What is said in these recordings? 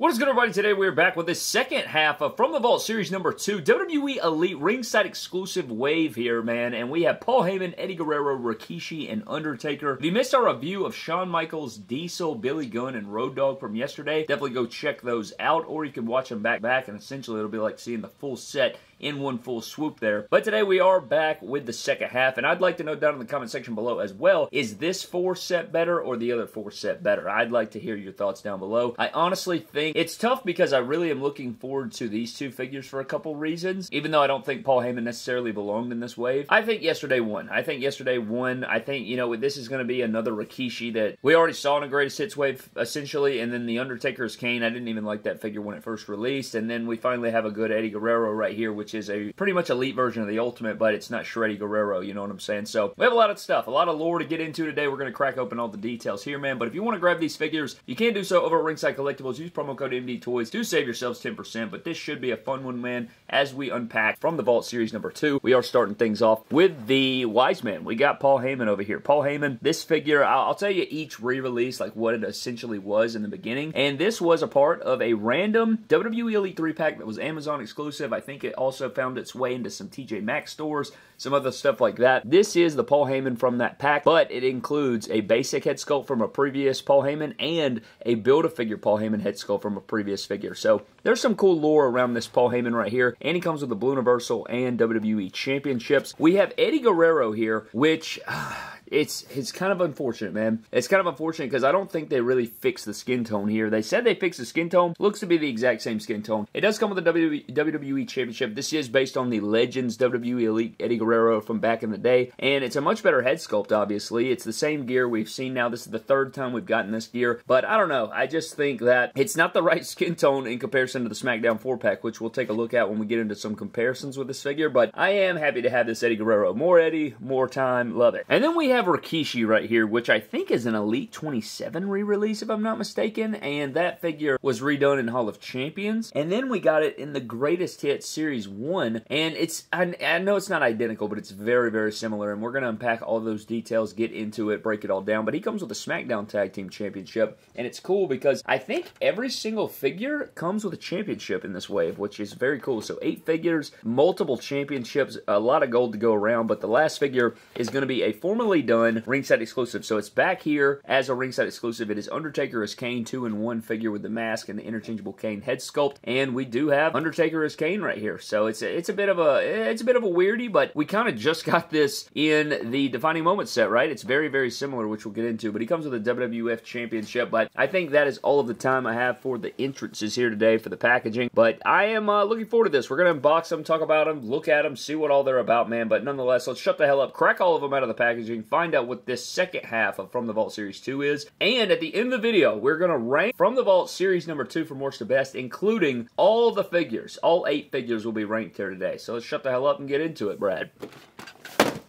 What is good, everybody? Today we are back with the second half of From the Vault Series number two, WWE Elite ringside exclusive wave here, man. And we have Paul Heyman, Eddie Guerrero, Rikishi, and Undertaker. If you missed our review of Shawn Michaels, Diesel, Billy Gunn, and Road Dogg from yesterday, definitely go check those out, or you can watch them back back, and essentially it'll be like seeing the full set in one full swoop there. But today we are back with the second half, and I'd like to know down in the comment section below as well, is this four set better or the other four set better? I'd like to hear your thoughts down below. I honestly think it's tough because I really am looking forward to these two figures for a couple reasons, even though I don't think Paul Heyman necessarily belonged in this wave. I think yesterday won. I think yesterday won. I think, you know, this is going to be another Rikishi that we already saw in a greatest hits wave, essentially, and then the Undertaker's Kane. I didn't even like that figure when it first released, and then we finally have a good Eddie Guerrero right here, which which is a pretty much elite version of the Ultimate, but it's not Shreddy Guerrero, you know what I'm saying? So we have a lot of stuff, a lot of lore to get into today. We're going to crack open all the details here, man. But if you want to grab these figures, you can do so over at Ringside Collectibles. Use promo code MD Toys to save yourselves 10%. But this should be a fun one, man, as we unpack from the Vault Series number two. We are starting things off with the Wise Man. We got Paul Heyman over here. Paul Heyman, this figure, I'll, I'll tell you each re-release, like what it essentially was in the beginning. And this was a part of a random WWE Elite 3-pack that was Amazon exclusive. I think it also found its way into some TJ Maxx stores, some other stuff like that. This is the Paul Heyman from that pack, but it includes a basic head sculpt from a previous Paul Heyman and a Build-A-Figure Paul Heyman head sculpt from a previous figure. So there's some cool lore around this Paul Heyman right here, and he comes with the Blue Universal and WWE Championships. We have Eddie Guerrero here, which... Uh, it's it's kind of unfortunate, man. It's kind of unfortunate because I don't think they really fixed the skin tone here. They said they fixed the skin tone. Looks to be the exact same skin tone. It does come with the WWE Championship. This is based on the Legends WWE Elite Eddie Guerrero from back in the day, and it's a much better head sculpt, obviously. It's the same gear we've seen now. This is the third time we've gotten this gear, but I don't know. I just think that it's not the right skin tone in comparison to the SmackDown 4-pack, which we'll take a look at when we get into some comparisons with this figure, but I am happy to have this Eddie Guerrero. More Eddie, more time, love it. And then we have have Rikishi right here, which I think is an Elite 27 re-release, if I'm not mistaken, and that figure was redone in Hall of Champions. And then we got it in the Greatest Hits Series 1, and it's, I, I know it's not identical, but it's very, very similar, and we're going to unpack all those details, get into it, break it all down, but he comes with a SmackDown Tag Team Championship, and it's cool because I think every single figure comes with a championship in this wave, which is very cool. So eight figures, multiple championships, a lot of gold to go around, but the last figure is going to be a formerly done ringside exclusive. So it's back here as a ringside exclusive. It is Undertaker as Kane, two in one figure with the mask and the interchangeable Kane head sculpt. And we do have Undertaker as Kane right here. So it's a, it's a bit of a it's a bit of a weirdie, but we kind of just got this in the defining moment set, right? It's very very similar, which we'll get into. But he comes with a WWF Championship. But I think that is all of the time I have for the entrances here today for the packaging. But I am uh, looking forward to this. We're gonna unbox them, talk about them, look at them, see what all they're about, man. But nonetheless, let's shut the hell up, crack all of them out of the packaging, find find out what this second half of From the Vault Series 2 is. And at the end of the video, we're going to rank From the Vault Series number 2 from worst to best, including all the figures. All eight figures will be ranked here today. So let's shut the hell up and get into it, Brad.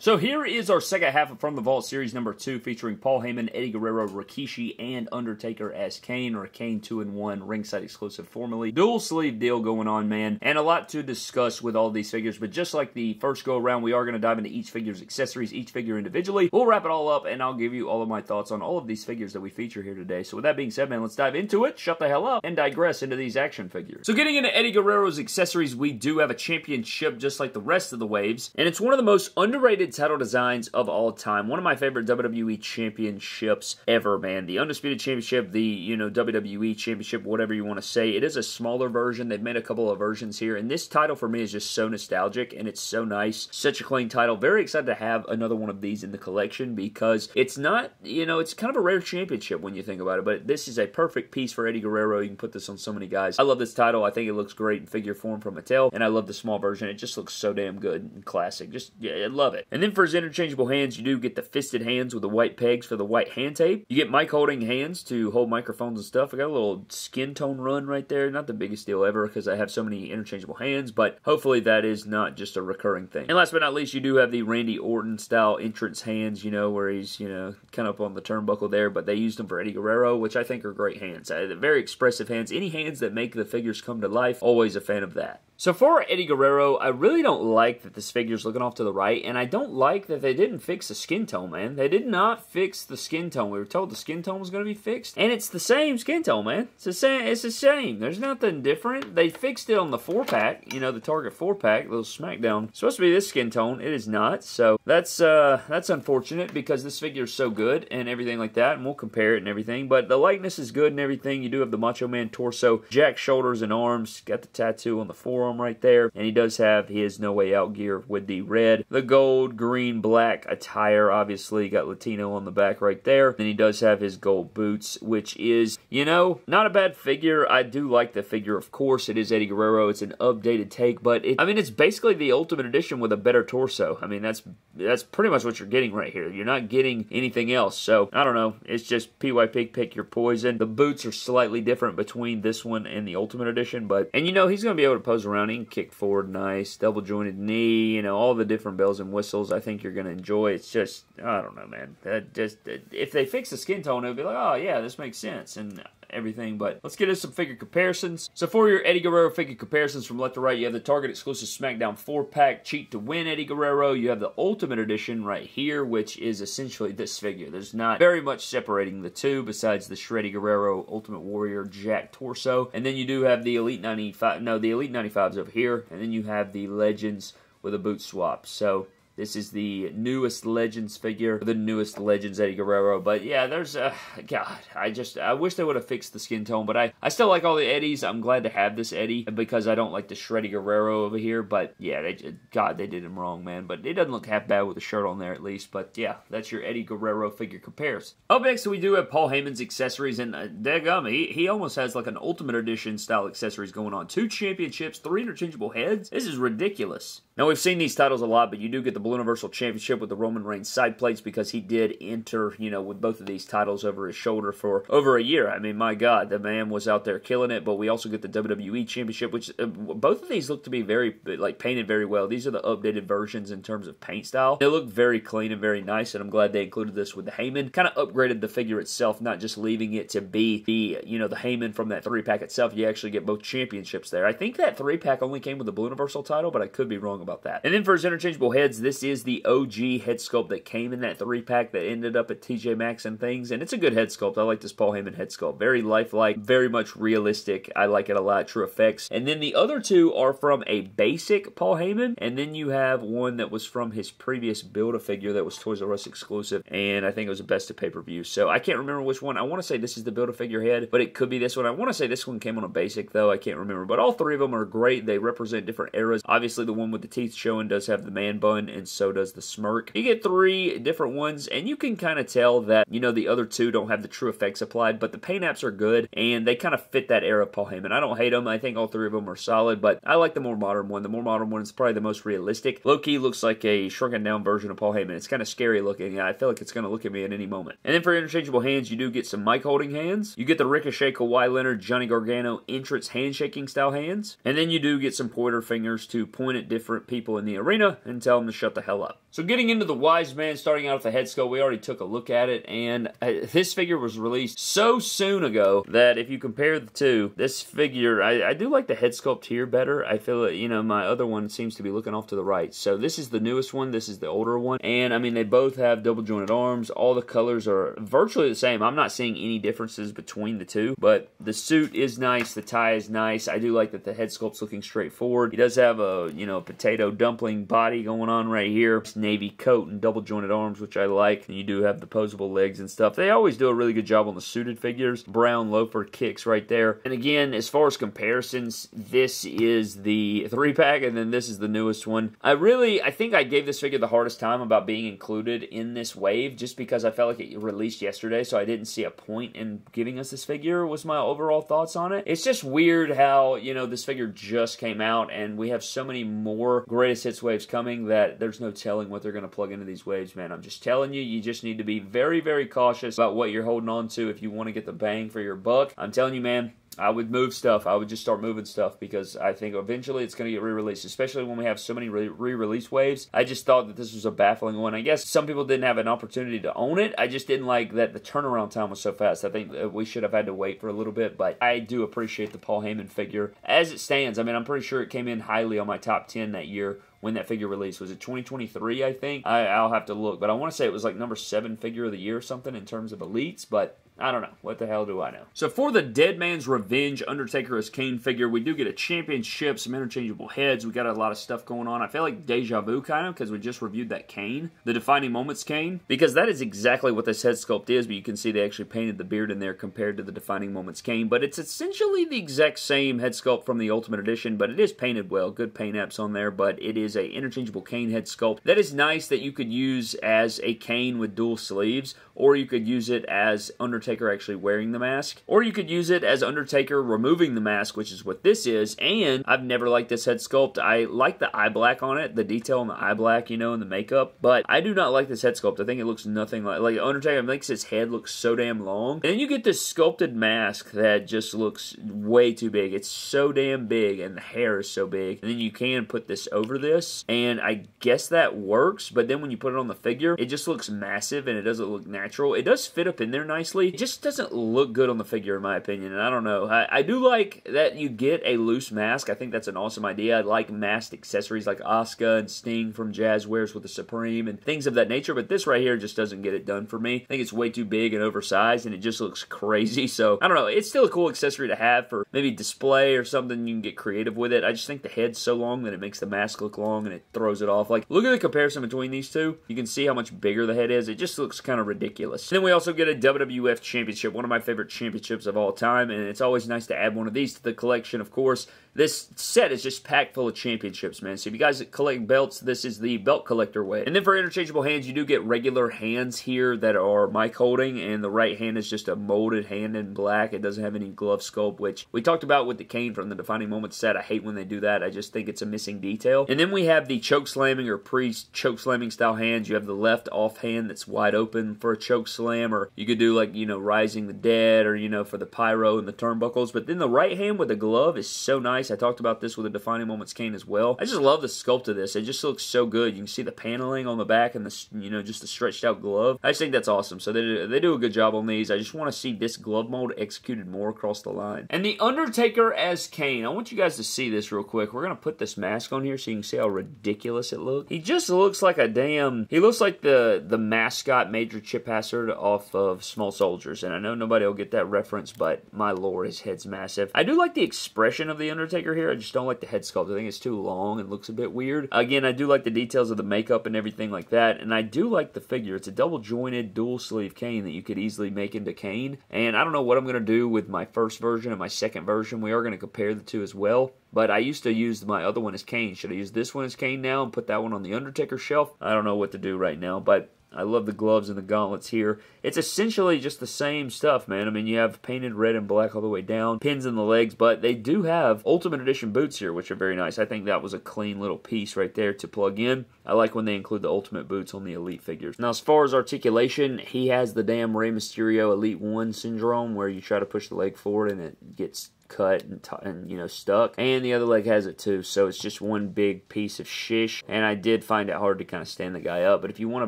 So here is our second half of From the Vault Series number 2 featuring Paul Heyman, Eddie Guerrero, Rikishi, and Undertaker as Kane, or Kane 2-in-1 ringside exclusive formerly. Dual sleeve deal going on, man, and a lot to discuss with all these figures, but just like the first go around, we are going to dive into each figure's accessories, each figure individually. We'll wrap it all up, and I'll give you all of my thoughts on all of these figures that we feature here today. So with that being said, man, let's dive into it, shut the hell up, and digress into these action figures. So getting into Eddie Guerrero's accessories, we do have a championship just like the rest of the waves, and it's one of the most underrated title designs of all time. One of my favorite WWE championships ever, man. The Undisputed Championship, the, you know, WWE Championship, whatever you want to say. It is a smaller version. They've made a couple of versions here. And this title for me is just so nostalgic and it's so nice. Such a clean title. Very excited to have another one of these in the collection because it's not, you know, it's kind of a rare championship when you think about it. But this is a perfect piece for Eddie Guerrero. You can put this on so many guys. I love this title. I think it looks great in figure form from Mattel. And I love the small version. It just looks so damn good and classic. Just, yeah, I love it. And then for his interchangeable hands, you do get the fisted hands with the white pegs for the white hand tape. You get mic holding hands to hold microphones and stuff. I got a little skin tone run right there. Not the biggest deal ever because I have so many interchangeable hands, but hopefully that is not just a recurring thing. And last but not least, you do have the Randy Orton style entrance hands, you know, where he's, you know, kind of up on the turnbuckle there, but they used them for Eddie Guerrero, which I think are great hands. Uh, very expressive hands. Any hands that make the figures come to life, always a fan of that. So for Eddie Guerrero, I really don't like that this figure's looking off to the right, and I don't like that they didn't fix the skin tone, man. They did not fix the skin tone. We were told the skin tone was going to be fixed, and it's the same skin tone, man. It's the same. It's the same. There's nothing different. They fixed it on the four pack, you know, the Target four pack, little SmackDown. It's supposed to be this skin tone. It is not. So that's uh that's unfortunate because this figure is so good and everything like that, and we'll compare it and everything. But the likeness is good and everything. You do have the Macho Man torso, Jack shoulders and arms. Got the tattoo on the forearm right there. And he does have his No Way Out gear with the red, the gold, green, black attire. Obviously, got Latino on the back right there. Then he does have his gold boots, which is, you know, not a bad figure. I do like the figure, of course. It is Eddie Guerrero. It's an updated take, but it, I mean, it's basically the Ultimate Edition with a better torso. I mean, that's that's pretty much what you're getting right here. You're not getting anything else. So, I don't know. It's just PY Pig pick your poison. The boots are slightly different between this one and the Ultimate Edition, but, and you know, he's going to be able to pose around running, kick forward nice, double jointed knee, you know, all the different bells and whistles I think you're going to enjoy. It's just, I don't know, man. That just, if they fix the skin tone, it'll be like, oh, yeah, this makes sense. And everything. But let's get into some figure comparisons. So for your Eddie Guerrero figure comparisons from left to right, you have the Target exclusive SmackDown 4-pack Cheat to Win Eddie Guerrero. You have the Ultimate Edition right here, which is essentially this figure. There's not very much separating the two besides the Shreddy Guerrero Ultimate Warrior Jack torso. And then you do have the Elite 95, no, the Elite 95's over here. And then you have the Legends with a boot swap. So this is the newest Legends figure, the newest Legends Eddie Guerrero. But yeah, there's a uh, God. I just I wish they would have fixed the skin tone, but I I still like all the Eddies. I'm glad to have this Eddie because I don't like the Shreddy Guerrero over here. But yeah, they God they did him wrong, man. But it doesn't look half bad with the shirt on there at least. But yeah, that's your Eddie Guerrero figure compares. Up next, we do have Paul Heyman's accessories, and uh, daggum, he he almost has like an Ultimate Edition style accessories going on. Two championships, three interchangeable heads. This is ridiculous. Now we've seen these titles a lot, but you do get the Blue Universal Championship with the Roman Reigns side plates because he did enter, you know, with both of these titles over his shoulder for over a year. I mean, my God, the man was out there killing it. But we also get the WWE Championship, which uh, both of these look to be very like painted very well. These are the updated versions in terms of paint style. They look very clean and very nice, and I'm glad they included this with the Heyman. Kind of upgraded the figure itself, not just leaving it to be the you know the Heyman from that three pack itself. You actually get both championships there. I think that three pack only came with the Blue Universal title, but I could be wrong about about that. And then for his interchangeable heads, this is the OG head sculpt that came in that three pack that ended up at TJ Maxx and things. And it's a good head sculpt. I like this Paul Heyman head sculpt. Very lifelike, very much realistic. I like it a lot. TrueFX. And then the other two are from a basic Paul Heyman. And then you have one that was from his previous build a figure that was Toys R Us exclusive. And I think it was a best of pay per view. So I can't remember which one. I want to say this is the build a figure head, but it could be this one. I want to say this one came on a basic though. I can't remember. But all three of them are great. They represent different eras. Obviously, the one with the teeth showing does have the man bun, and so does the smirk. You get three different ones, and you can kind of tell that, you know, the other two don't have the TrueFX applied, but the paint apps are good, and they kind of fit that era of Paul Heyman. I don't hate them. I think all three of them are solid, but I like the more modern one. The more modern one is probably the most realistic. Low-key looks like a shrunken down version of Paul Heyman. It's kind of scary looking. I feel like it's going to look at me at any moment. And then for interchangeable hands, you do get some mic holding hands. You get the Ricochet, Kawhi Leonard, Johnny Gargano entrance handshaking style hands. And then you do get some pointer fingers to point at different people in the arena and tell them to shut the hell up. So getting into the Wise Man, starting out with the head sculpt, we already took a look at it, and uh, this figure was released so soon ago that if you compare the two, this figure, I, I do like the head sculpt here better. I feel that, you know, my other one seems to be looking off to the right. So this is the newest one, this is the older one, and I mean, they both have double jointed arms. All the colors are virtually the same. I'm not seeing any differences between the two, but the suit is nice, the tie is nice. I do like that the head sculpt's looking straightforward. He does have a, you know, potato dumpling body going on right here. Navy coat and double jointed arms, which I like. And you do have the posable legs and stuff. They always do a really good job on the suited figures. Brown loafer kicks right there. And again, as far as comparisons, this is the three pack, and then this is the newest one. I really, I think I gave this figure the hardest time about being included in this wave, just because I felt like it released yesterday, so I didn't see a point in giving us this figure. Was my overall thoughts on it? It's just weird how you know this figure just came out, and we have so many more greatest hits waves coming that there's no telling what they're going to plug into these waves, man. I'm just telling you, you just need to be very, very cautious about what you're holding on to if you want to get the bang for your buck. I'm telling you, man, I would move stuff. I would just start moving stuff because I think eventually it's going to get re-released, especially when we have so many re-release waves. I just thought that this was a baffling one. I guess some people didn't have an opportunity to own it. I just didn't like that the turnaround time was so fast. I think we should have had to wait for a little bit, but I do appreciate the Paul Heyman figure as it stands. I mean, I'm pretty sure it came in highly on my top 10 that year when that figure released. Was it 2023, I think? I, will have to look, but I want to say it was like number seven figure of the year or something in terms of elites, but I don't know. What the hell do I know? So for the Dead Man's Revenge Undertaker as Kane figure, we do get a championship, some interchangeable heads. We got a lot of stuff going on. I feel like deja vu kind of because we just reviewed that Kane, the Defining Moments Kane, because that is exactly what this head sculpt is, but you can see they actually painted the beard in there compared to the Defining Moments Kane, but it's essentially the exact same head sculpt from the Ultimate Edition, but it is painted well. Good paint apps on there, but it is a interchangeable Kane head sculpt. That is nice that you could use as a Kane with dual sleeves, or you could use it as Undertaker actually wearing the mask, or you could use it as Undertaker removing the mask, which is what this is, and I've never liked this head sculpt. I like the eye black on it, the detail on the eye black, you know, and the makeup, but I do not like this head sculpt. I think it looks nothing like, like Undertaker makes his head look so damn long, and then you get this sculpted mask that just looks way too big. It's so damn big, and the hair is so big, and then you can put this over this, and I guess that works, but then when you put it on the figure, it just looks massive, and it doesn't look natural. It does fit up in there nicely. It just doesn't look good on the figure, in my opinion. And I don't know. I, I do like that you get a loose mask. I think that's an awesome idea. I like masked accessories like Asuka and Sting from Jazwares with the Supreme and things of that nature. But this right here just doesn't get it done for me. I think it's way too big and oversized, and it just looks crazy. So I don't know. It's still a cool accessory to have for maybe display or something. You can get creative with it. I just think the head's so long that it makes the mask look long and it throws it off. Like look at the comparison between these two. You can see how much bigger the head is. It just looks kind of ridiculous ridiculous. And then we also get a WWF Championship, one of my favorite championships of all time, and it's always nice to add one of these to the collection, of course. This set is just packed full of championships, man. So if you guys collect belts, this is the belt collector way. And then for interchangeable hands, you do get regular hands here that are mic holding, and the right hand is just a molded hand in black. It doesn't have any glove sculpt, which we talked about with the Kane from the Defining Moments set. I hate when they do that. I just think it's a missing detail. And then we have the choke slamming or pre-choke slamming style hands. You have the left off hand that's wide open for a choke slam, or you could do like, you know, Rising the Dead, or, you know, for the pyro and the turnbuckles. But then the right hand with the glove is so nice. I talked about this with the Defining Moments Kane as well. I just love the sculpt of this. It just looks so good. You can see the paneling on the back and the, you know, just the stretched out glove. I just think that's awesome. So they do, they do a good job on these. I just want to see this glove mold executed more across the line. And the Undertaker as Kane. I want you guys to see this real quick. We're going to put this mask on here so you can see how ridiculous it looks. He just looks like a damn... He looks like the, the mascot Major Chip Hazard off of Small Soldiers. And I know nobody will get that reference, but my lord, his head's massive. I do like the expression of the Undertaker here. I just don't like the head sculpt. I think it's too long and looks a bit weird. Again, I do like the details of the makeup and everything like that. And I do like the figure. It's a double jointed dual sleeve Kane that you could easily make into Kane. And I don't know what I'm going to do with my first version and my second version. We are going to compare the two as well. But I used to use my other one as Kane. Should I use this one as Kane now and put that one on the Undertaker shelf? I don't know what to do right now, but I love the gloves and the gauntlets here. It's essentially just the same stuff, man. I mean, you have painted red and black all the way down, pins in the legs, but they do have Ultimate Edition boots here, which are very nice. I think that was a clean little piece right there to plug in. I like when they include the Ultimate boots on the Elite figures. Now, as far as articulation, he has the damn Rey Mysterio Elite 1 syndrome, where you try to push the leg forward and it gets cut and, and you know stuck and the other leg has it too so it's just one big piece of shish and I did find it hard to kind of stand the guy up but if you want to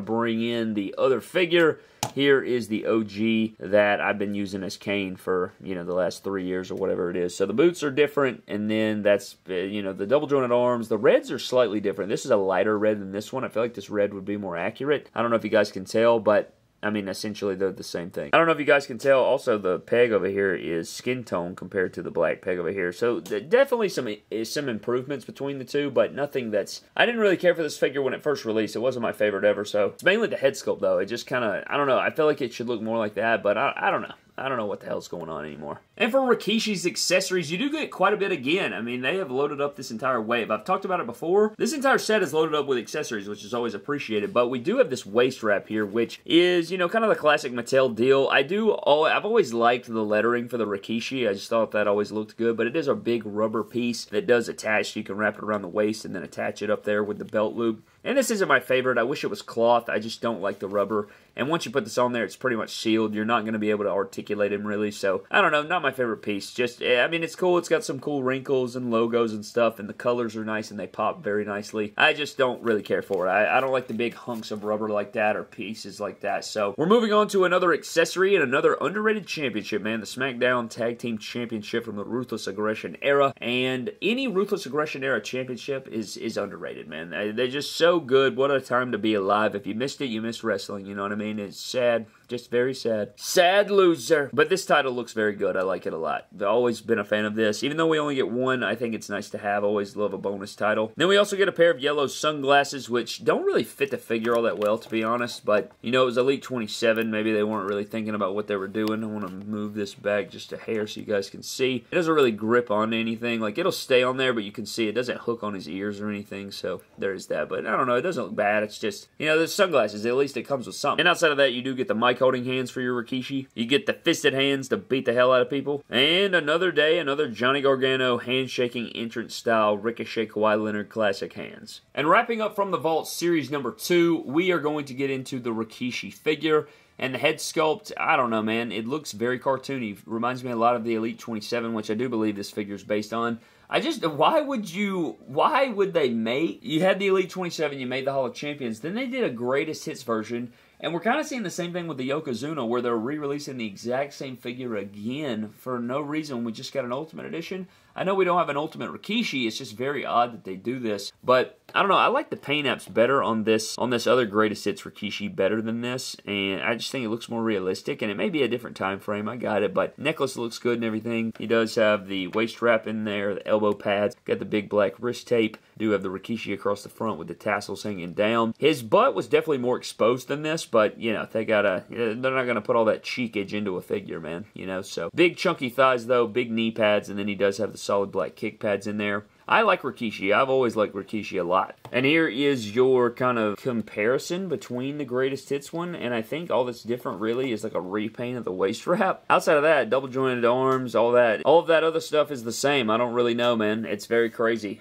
bring in the other figure here is the OG that I've been using as Kane for, you know, the last three years or whatever it is. So the boots are different, and then that's, uh, you know, the double jointed arms. The reds are slightly different. This is a lighter red than this one. I feel like this red would be more accurate. I don't know if you guys can tell, but I mean, essentially they're the same thing. I don't know if you guys can tell. Also, the peg over here is skin tone compared to the black peg over here. So definitely some eh, some improvements between the two, but nothing that's. I didn't really care for this figure when it first released. It wasn't my favorite ever. So it's mainly the head sculpt though. It just kind of I don't know. I feel like it should look more like that, but I, I don't know. I don't know what the hell's going on anymore. And for Rikishi's accessories, you do get quite a bit again. I mean, they have loaded up this entire wave. I've talked about it before. This entire set is loaded up with accessories, which is always appreciated. But we do have this waist wrap here, which is, you know, kind of the classic Mattel deal. I do, all, I've always liked the lettering for the Rikishi. I just thought that always looked good. But it is a big rubber piece that does attach. You can wrap it around the waist and then attach it up there with the belt loop. And this isn't my favorite. I wish it was cloth. I just don't like the rubber. And once you put this on there, it's pretty much sealed. You're not going to be able to articulate him really. So, I don't know. Not my favorite piece. Just, eh, I mean, it's cool. It's got some cool wrinkles and logos and stuff, and the colors are nice and they pop very nicely. I just don't really care for it. I, I don't like the big hunks of rubber like that or pieces like that. So we're moving on to another accessory and another underrated championship, man. The SmackDown Tag Team Championship from the Ruthless Aggression era. And any Ruthless Aggression era championship is, is underrated, man. They're just so good. What a time to be alive. If you missed it, you missed wrestling. You know what I mean? It's sad. Just very sad. Sad loser. But this title looks very good. I like it a lot. I've always been a fan of this. Even though we only get one, I think it's nice to have. Always love a bonus title. Then we also get a pair of yellow sunglasses, which don't really fit the figure all that well, to be honest. But, you know, it was Elite 27. Maybe they weren't really thinking about what they were doing. I want to move this back just a hair so you guys can see. It doesn't really grip on anything. Like, it'll stay on there, but you can see it doesn't hook on his ears or anything. So, there's that. But, I don't know. It doesn't look bad. It's just, you know, the sunglasses. At least it comes with something. And outside of that, you do get the mic holding hands for your Rikishi. You get the fisted hands to beat the hell out of people. And another day, another Johnny Gargano handshaking entrance style Ricochet Kawhi Leonard classic hands. And wrapping up from the Vault series number two, we are going to get into the Rikishi figure. And the head sculpt, I don't know, man. It looks very cartoony. Reminds me a lot of the Elite 27, which I do believe this figure is based on. I just, why would you, why would they make, you had the Elite 27, you made the Hall of Champions, then they did a greatest hits version and we're kind of seeing the same thing with the Yokozuna, where they're re-releasing the exact same figure again for no reason. We just got an Ultimate Edition. I know we don't have an Ultimate Rikishi. It's just very odd that they do this. But I don't know. I like the paint apps better on this on this other greatest hits Rikishi better than this, and I just think it looks more realistic. And it may be a different time frame. I got it, but necklace looks good and everything. He does have the waist wrap in there, the elbow pads, got the big black wrist tape. Do have the Rikishi across the front with the tassels hanging down. His butt was definitely more exposed than this, but you know they gotta eh, they're not gonna put all that cheekage into a figure, man. You know, so big chunky thighs though, big knee pads, and then he does have the solid black kick pads in there. I like Rikishi. I've always liked Rikishi a lot. And here is your kind of comparison between the greatest hits one, and I think all that's different really is like a repaint of the waist wrap. Outside of that, double jointed arms, all that, all of that other stuff is the same. I don't really know, man. It's very crazy.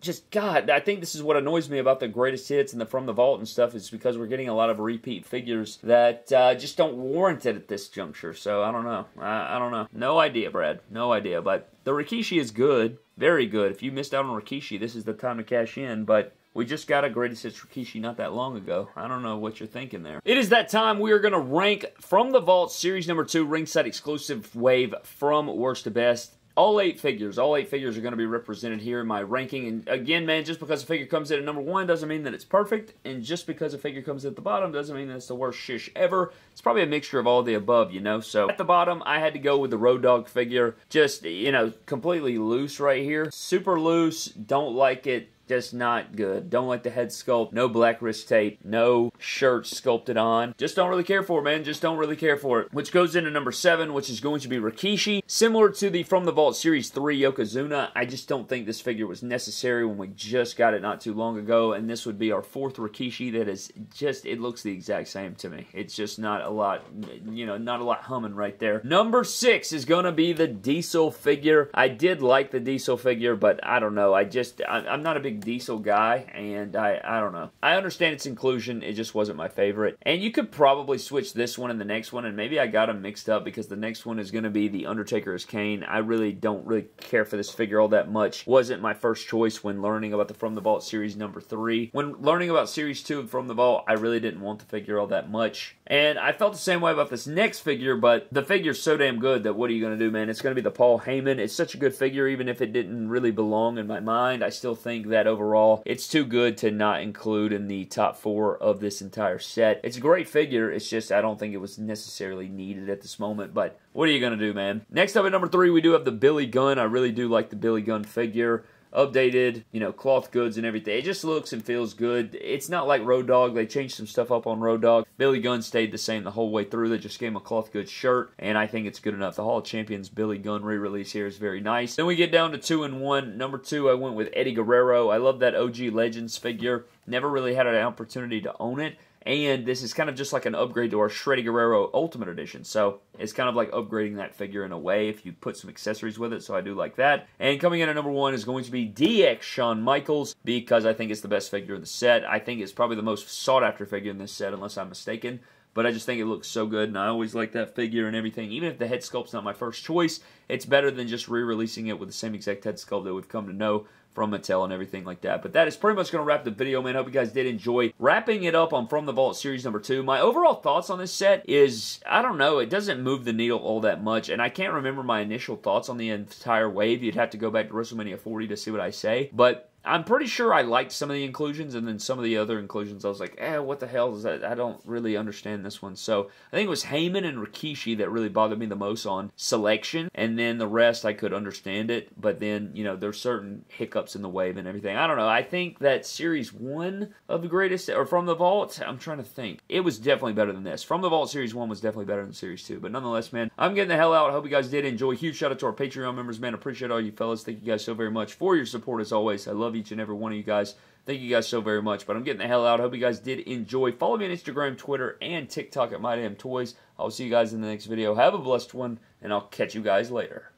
just, God, I think this is what annoys me about the greatest hits and the From the Vault and stuff is because we're getting a lot of repeat figures that uh, just don't warrant it at this juncture. So I don't know. I, I don't know. No idea, Brad. No idea. But the Rikishi is good. Very good. If you missed out on Rikishi, this is the time to cash in, but we just got a greatest hits Rikishi not that long ago. I don't know what you're thinking there. It is that time we are going to rank from the Vault Series number 2 ringside exclusive wave from worst to best all eight figures, all eight figures are going to be represented here in my ranking. And again, man, just because a figure comes in at number one doesn't mean that it's perfect. And just because a figure comes at the bottom doesn't mean that it's the worst shish ever. It's probably a mixture of all the above, you know. So at the bottom, I had to go with the Road Dogg figure. Just, you know, completely loose right here. Super loose. Don't like it just not good. Don't like the head sculpt. No black wrist tape. No shirt sculpted on. Just don't really care for it, man. Just don't really care for it. Which goes into number seven, which is going to be Rikishi. Similar to the From the Vault Series 3 Yokozuna, I just don't think this figure was necessary when we just got it not too long ago. And this would be our fourth Rikishi that is just, it looks the exact same to me. It's just not a lot, you know, not a lot humming right there. Number six is going to be the Diesel figure. I did like the Diesel figure, but I don't know. I just, I, I'm not a big big Diesel guy, and I, I don't know. I understand its inclusion, it just wasn't my favorite. And you could probably switch this one and the next one, and maybe I got them mixed up because the next one is going to be The Undertaker as Kane. I really don't really care for this figure all that much. Wasn't my first choice when learning about the From the Vault series number three. When learning about series two From the Vault, I really didn't want the figure all that much. And I felt the same way about this next figure, but the figure's so damn good that what are you going to do, man? It's going to be the Paul Heyman. It's such a good figure, even if it didn't really belong in my mind. I still think that overall, it's too good to not include in the top four of this entire set. It's a great figure. It's just I don't think it was necessarily needed at this moment, but what are you going to do, man? Next up at number three, we do have the Billy Gunn. I really do like the Billy Gunn figure updated, you know, cloth goods and everything. It just looks and feels good. It's not like Road Dogg. They changed some stuff up on Road Dogg. Billy Gunn stayed the same the whole way through. They just gave him a cloth goods shirt, and I think it's good enough. The Hall of Champions Billy Gunn re-release here is very nice. Then we get down to two and one. Number two, I went with Eddie Guerrero. I love that OG Legends figure. Never really had an opportunity to own it and this is kind of just like an upgrade to our Shreddy Guerrero Ultimate Edition. So it's kind of like upgrading that figure in a way if you put some accessories with it. So I do like that. And coming in at number one is going to be DX Shawn Michaels because I think it's the best figure in the set. I think it's probably the most sought after figure in this set, unless I'm mistaken. but I just think it looks so good, and I always like that figure and everything. Even if the head sculpt's not my first choice, it's better than just re-releasing it with the same exact head sculpt that we've come to know from Mattel and everything like that. But that is pretty much going to wrap the video, man. Hope you guys did enjoy wrapping it up on From the Vault Series number two. My overall thoughts on this set is, I don't know, it doesn't move the needle all that much, and I can't remember my initial thoughts on the entire wave. You'd have to go back to WrestleMania 40 to see what I say, but I'm pretty sure I liked some of the inclusions, and then some of the other inclusions I was like, eh, what the hell is that? I don't really understand this one. So I think it was Heyman and Rikishi that really bothered me the most on selection, and then the rest I could understand it, but then, you know, there's certain hiccups in the wave and everything. I don't know. I think that Series 1 of the greatest, or From the Vault, I'm trying to think. It was definitely better than this. From the Vault Series 1 was definitely better than Series 2, but nonetheless, man, I'm getting the hell out. I hope you guys did enjoy. Huge shout out to our Patreon members, man. Appreciate all you fellas. Thank you guys so very much for your support as always. I love love each and every one of you guys. Thank you guys so very much. But I'm getting the hell out. Hope you guys did enjoy. Follow me on Instagram, Twitter, and TikTok at My Damn Toys. I'll see you guys in the next video. Have a blessed one, and I'll catch you guys later.